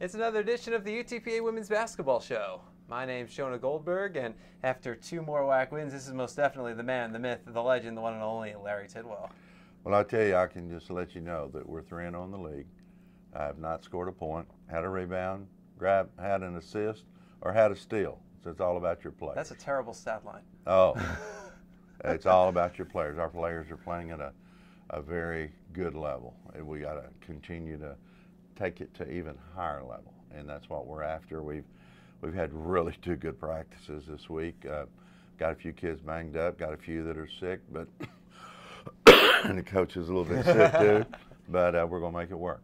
It's another edition of the UTPA Women's Basketball Show. My name's Jonah Goldberg, and after two more WAC wins, this is most definitely the man, the myth, the legend, the one and only Larry Tidwell. Well, I tell you, I can just let you know that we're 3 0 in the league. I have not scored a point, had a rebound, grab, had an assist, or had a steal. So it's all about your players. That's a terrible stat line. Oh, it's all about your players. Our players are playing at a, a very good level, and we got to continue to take it to even higher level, and that's what we're after. We've we've had really two good practices this week. Uh, got a few kids banged up, got a few that are sick, but and the coach is a little bit sick too. But uh, we're gonna make it work.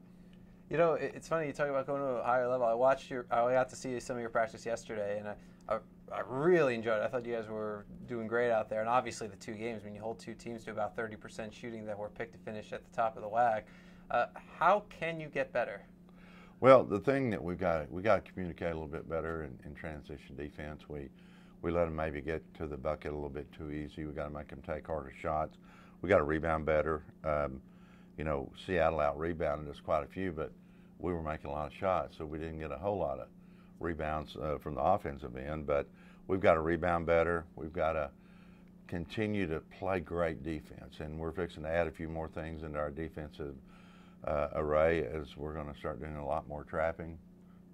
You know, it's funny you talk about going to a higher level. I watched your, I got to see some of your practice yesterday, and I, I, I, really enjoyed it. I thought you guys were doing great out there, and obviously the two games. When you hold two teams to about 30% shooting that were picked to finish at the top of the WAC, uh, how can you get better? Well, the thing that we've got we got to communicate a little bit better in, in, transition defense. We we let them maybe get to the bucket a little bit too easy. We got to make them take harder shots. We got to rebound better. Um, you know, Seattle out rebounded us quite a few, but we were making a lot of shots, so we didn't get a whole lot of rebounds uh, from the offensive end. But we've got to rebound better. We've got to continue to play great defense, and we're fixing to add a few more things into our defensive uh, array as we're going to start doing a lot more trapping.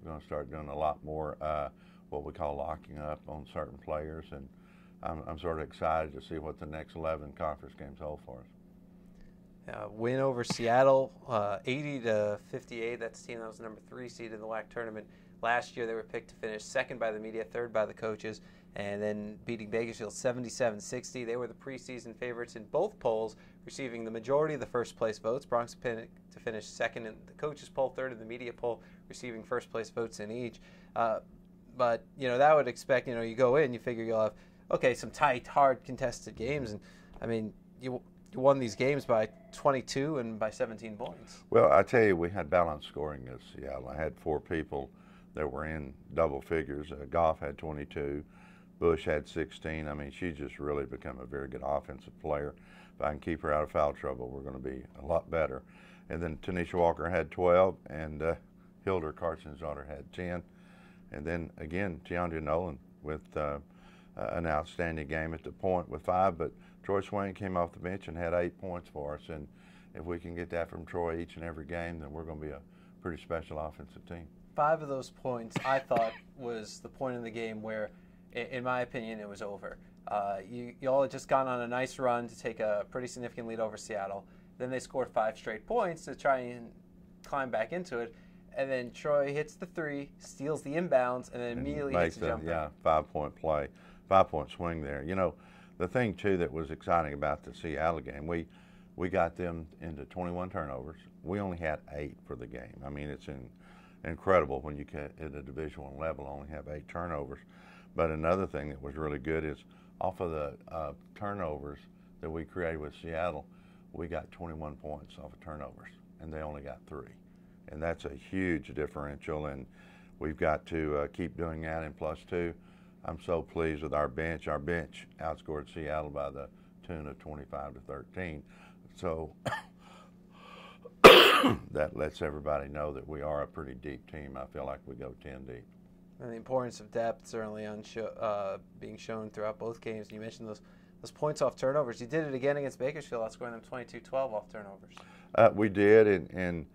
We're going to start doing a lot more uh, what we call locking up on certain players, and I'm, I'm, sort of excited to see what the next 11 conference games hold for us. Uh, win over Seattle, uh, 80 to 58. That's the team that was number three seed in the WAC tournament. Last year, they were picked to finish second by the media, third by the coaches, and then beating Bakersfield 77 60. They were the preseason favorites in both polls, receiving the majority of the first place votes. Broncs to finish second in the coaches' poll, third in the media poll, receiving first place votes in each. Uh, but, you know, that would expect, you know, you go in, you figure you'll have, okay, some tight, hard, contested games. And, I mean, you, you won these games by 22 and by 17 points. Well, I tell you, we had balanced scoring at Seattle. I had four people that were in double figures. Uh, Goff had 22. Bush had 16. I mean, she's just really become a very good offensive player. If I can keep her out of foul trouble, we're going to be a lot better. And then Tanisha Walker had 12, and uh, Hilder Carson's daughter had 10. And then again, Tiandra Nolan with uh, an outstanding game at the point with five. But Troy Swain came off the bench and had eight points for us. And if we can get that from Troy each and every game, then we're going to be a pretty special offensive team. Five of those points I thought was the point in the game where, in my opinion, it was over. Uh, you, you all had just gone on a nice run to take a pretty significant lead over Seattle. Then they scored five straight points to try and climb back into it. And then Troy hits the three, steals the inbounds, and then and immediately makes hits a jumper. Yeah, five point play, five point swing there. You know, the thing too that was exciting about the Seattle game, we we got them into 21 turnovers. We only had eight for the game. I mean, it's in, incredible when you can at a Division One level only have eight turnovers. But another thing that was really good is off of the uh, turnovers that we created with Seattle, we got 21 points off of turnovers, and they only got three. And that's a huge differential, and we've got to uh, keep doing that in plus two. I'm so pleased with our bench. Our bench outscored Seattle by the tune of 25 to 13. So that lets everybody know that we are a pretty deep team. I feel like we go 10 deep. And the importance of depth certainly uh, being shown throughout both games. You mentioned those those points off turnovers. You did it again against Bakersfield, outscoring them 22-12 off turnovers. Uh, we did, and, and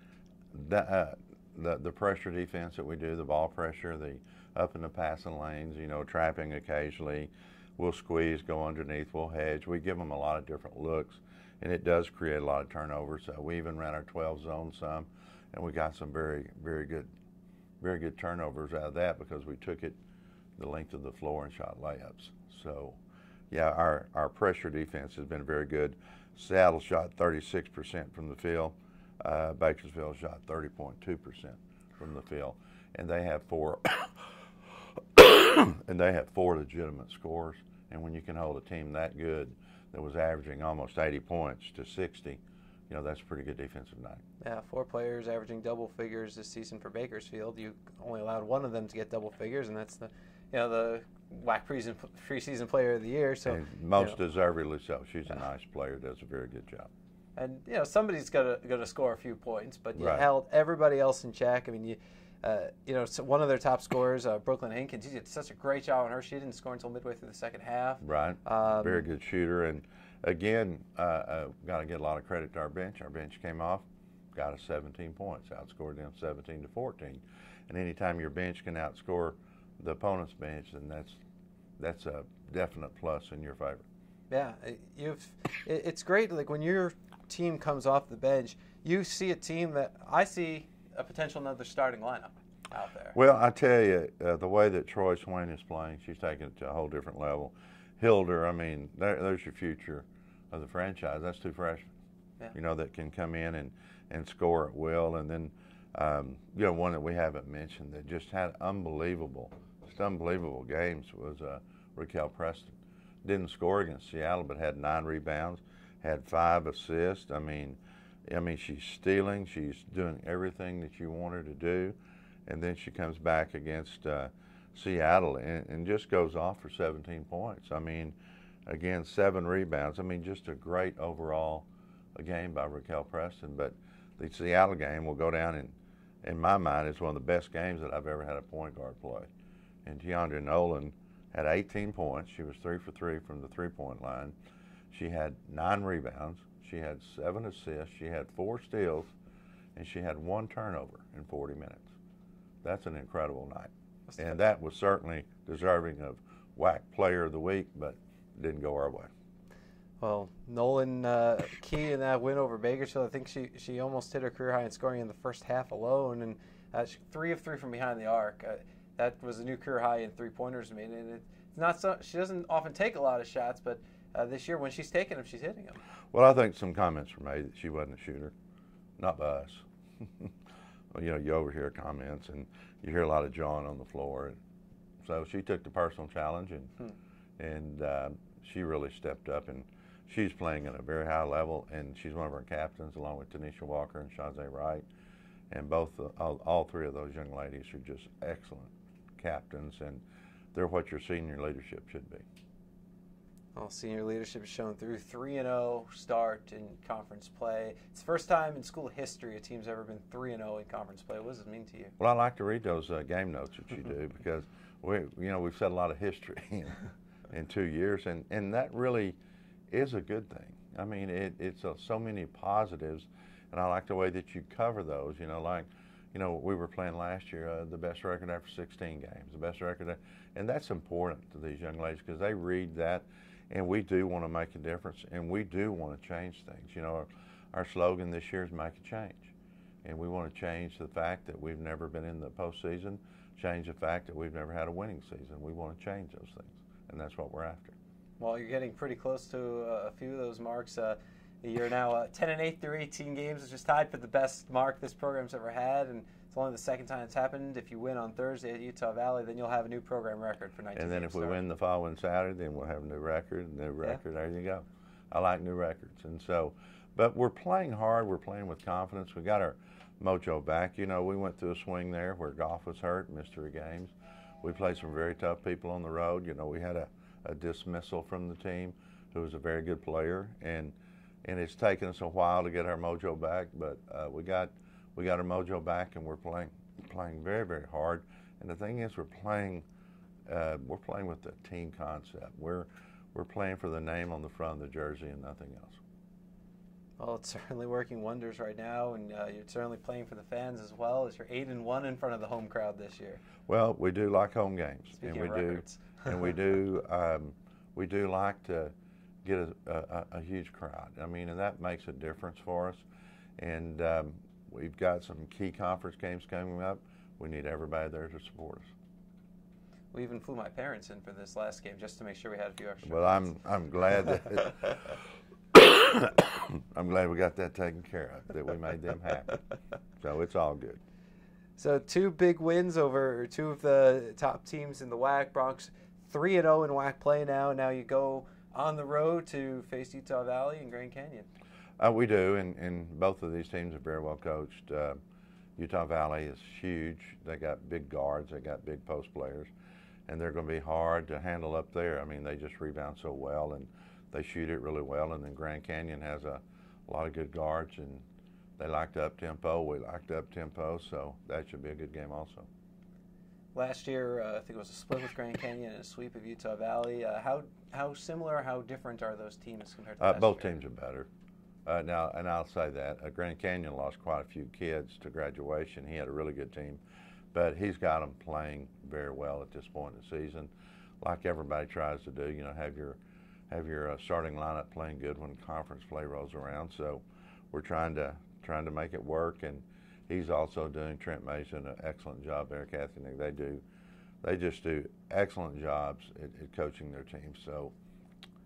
that, uh, the the pressure defense that we do, the ball pressure, the up in the passing lanes, you know, trapping occasionally. We'll squeeze, go underneath, we'll hedge. We give them a lot of different looks, and it does create a lot of turnovers. Uh, we even ran our 12 zone some, and we got some very, very good very good turnovers out of that because we took it the length of the floor and shot layups. So, yeah, our, our pressure defense has been very good. Seattle shot 36% from the field. Uh, Bakersfield shot 30.2% from the field, and they have four. and they have four legitimate scores. And when you can hold a team that good, that was averaging almost 80 points to 60, you know, that's a pretty good defensive night. Yeah, four players averaging double figures this season for Bakersfield. You only allowed one of them to get double figures, and that's the, you know, the WAC preseason, preseason player of the year. So and most you know, deservedly so. She's a nice player, does a very good job. And you know, somebody's got to going to score a few points, but you right. held everybody else in check. I mean, you uh, you know, so one of their top scorers, uh, Brooklyn Hinkins, he did such a great job on her. She didn't score until midway through the second half. Right. Um, Very good shooter. And again, uh, uh, got to get a lot of credit to our bench. Our bench came off, got us 17 points, outscored them 17 to 14. And anytime your bench can outscore the opponent's bench, then that's that's a definite plus in your favor. Yeah, you've. It's great. Like when your team comes off the bench, you see a team that I see a potential another starting lineup out there. Well, I tell you, uh, the way that Troy Swain is playing, she's taking it to a whole different level. Hilder, I mean, there, there's your future of the franchise. That's two freshmen, Yeah. you know, that can come in and, and score at will. And then, um, you know, one that we haven't mentioned that just had unbelievable, unbelievable games was uh, Raquel Preston. Didn't score against Seattle, but had nine rebounds, had five assists. I mean, I mean, she's stealing. She's doing everything that you want her to do and then she comes back against uh, Seattle and, and just goes off for 17 points. I mean, again, seven rebounds. I mean, just a great overall uh, game by Raquel Preston. But the Seattle game will go down in, in my mind, as one of the best games that I've ever had a point guard play. And Tiandra Nolan had 18 points. She was three for three from the three-point line. She had nine rebounds. She had seven assists. She had four steals, and she had one turnover in 40 minutes. That's an incredible night. And that was certainly deserving of WAC Player of the Week, but didn't go our way. Well, Nolan uh, key in that win over Bakersfield. I think she she almost hit her career high in scoring in the first half alone, and uh, she, three of three from behind the arc. Uh, that was a new career high in three pointers. I mean, and it's not so. She doesn't often take a lot of shots, but uh, this year when she's taking them, she's hitting them. Well, I think some comments were made that she wasn't a shooter, not by us. well, you know, you overhear comments and you hear a lot of jawing on the floor. And so she took the personal challenge and Hmm. and uh, she really stepped up and she's playing at a very high level and she's one of our captains along with Tanisha Walker and Shazay Wright. And both the, all, all three of those young ladies are just excellent captains and they're what your senior leadership should be. Well, senior leadership is shown through 3 and 0 start in conference play. It's the first time in school history a team's ever been 3 and 0 in conference play. What does it mean to you? Well, I like to read those uh, game notes that you do because we, you know, we've said a lot of history in, in two years, and, and that really is a good thing. I mean, it, it's uh, so many positives, and I like the way that you cover those. You know, like, you know, we were playing last year, uh, the best record after 16 games, the best record, and that's important to these young ladies because they read that, and we do want to make a difference, and we do want to change things. You know, our, our slogan this year is "Make a Change." and we want to change the fact that we've never been in the postseason, change the fact that we've never had a winning season. We want to change those things, and that's what we're after. Well, you're getting pretty close to uh, a few of those marks. Uh, you're now uh, 10 and 8 through 18 games, which is tied for the best mark this program's ever had, and it's only the second time it's happened. If you win on Thursday at Utah Valley, then you'll have a new program record for 19. And then if we win the following Saturday, then we'll have a new record, new record. There you go. I like new records, and so, but we're playing hard. We're playing with confidence. We got our mojo back. You know, we went through a swing there where Goff was hurt, missed three games. We played some very tough people on the road. You know, we had a, a dismissal from the team who was a very good player, and and it's taken us a while to get our mojo back, but uh, we got we got our mojo back, and we're playing playing very very hard. And the thing is, we're playing uh, we're playing with the team concept. We're we're playing for the name on the front of the jersey and nothing else. Well, it's certainly working wonders right now, and uh, you're certainly playing for the fans as well. As you're eight and one in front of the home crowd this year. Well, we do like home games, Speaking and we do, and we do, um, we do like to get a, a, a huge crowd. I mean, and that makes a difference for us. And um, we've got some key conference games coming up. We need everybody there to support us. We even flew my parents in for this last game just to make sure we had a few extra. Well, I'm I'm glad that I'm glad we got that taken care of. That we made them happy. So it's all good. So two big wins over two of the top teams in the WAC. Broncs three and zero in WAC play now. Now you go on the road to face Utah Valley and Grand Canyon. Uh, we do, and, and both of these teams are very well coached. Uh, Utah Valley is huge. They got big guards. They got big post players, and they're going to be hard to handle up there. I mean, they just rebound so well, and they shoot it really well. And then Grand Canyon has a, a lot of good guards, and they liked up tempo. We liked up tempo, so that should be a good game also. Last year, uh, I think it was a split with Grand Canyon and a sweep of Utah Valley. Uh, how how similar, how different are those teams compared to uh, both year? teams are better. Uh, now, and I'll say that uh, Grand Canyon lost quite a few kids to graduation. He had a really good team, but he's got them playing very well at this point in the season, like everybody tries to do. You know, have your have your uh, starting lineup playing good when conference play rolls around. So, we're trying to trying to make it work, and he's also doing Trent Mason an excellent job there, Kathy. They do, they just do excellent jobs at, at coaching their team. So,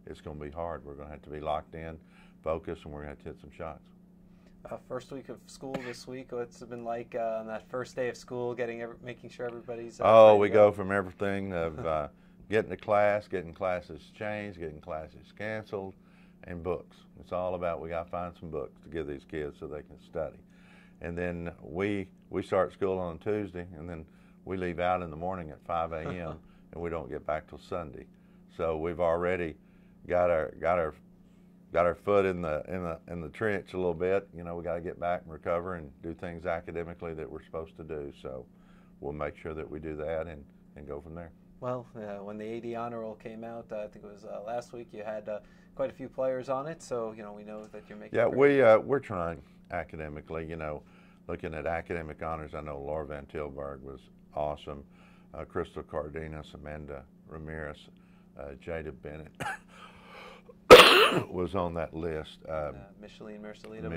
it's going to be hard. We're going to have to be locked in focused, and we're going to hit some shots. Uh, first week of school this week. What's it been like uh, on that first day of school? Getting every, making sure everybody's. Uh, oh, we to go from everything of uh, getting to class, getting classes changed, getting classes canceled, and books. It's all about we got to find some books to give these kids so they can study. And then we we start school on Tuesday, and then we leave out in the morning at 5 a.m. and we don't get back till Sunday. So we've already got our got our got our foot in the in the in the trench a little bit. You know, we got to get back and recover and do things academically that we're supposed to do. So we'll make sure that we do that and and go from there. Well, uh, when the AD honor roll came out, uh, I think it was uh, last week. You had uh, quite a few players on it, so you know we know that you're making. Yeah, we uh, we're trying academically. You know, looking at academic honors, I know Laura Van Tilburg was awesome. Uh, Crystal Cardenas, Amanda Ramirez, uh, Jada Bennett was on that list. Um, uh, Micheline Mercelita. was on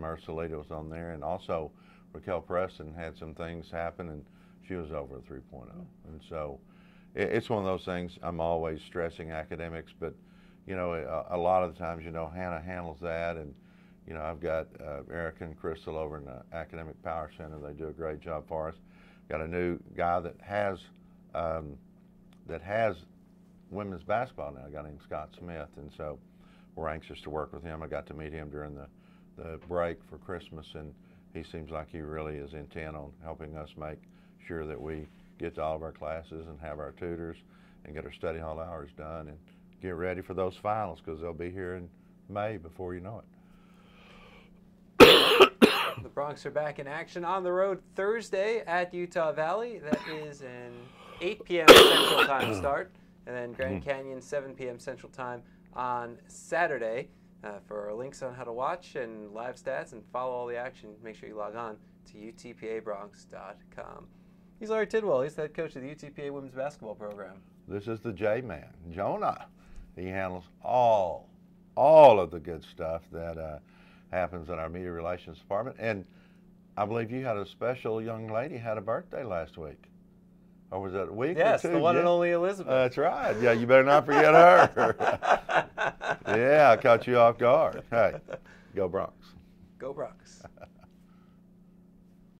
Micheline there. Was on there, and also Raquel Preston had some things happen, and she was over a 3.0. And so it, it's one of those things. I'm always stressing academics, but you know, a, a lot of the times, you know, Hannah handles that, and you know, I've got uh, Erica and Crystal over in the Academic Power Center. They do a great job for us. Got a new guy that has um, that has women's basketball now. A guy named Scott Smith, and so we're anxious to work with him. I got to meet him during the, the break for Christmas, and he seems like he really is intent on helping us make sure that we get to all of our classes and have our tutors and get our study hall hours done and get ready for those finals because they'll be here in May before you know it. The Broncs are back in action on the road Thursday at Utah Valley. That is an 8 p.m. Central Time start, and then Grand Mm-hmm. Canyon 7 p.m. Central Time on Saturday. Uh, for links on how to watch and live stats and follow all the action, make sure you log on to utpabroncs.com. He's Larry Tidwell. He's the head coach of the UTPA women's basketball program. This is the J man, Jonah. He handles all, all of the good stuff that uh, happens in our media relations department. And I believe you had a special young lady had a birthday last week, or was it a week Yes, or two? the one and only Elizabeth. That's right. Yeah, you better not forget her. yeah, I caught you off guard. Hey, go Broncs. Go Broncs.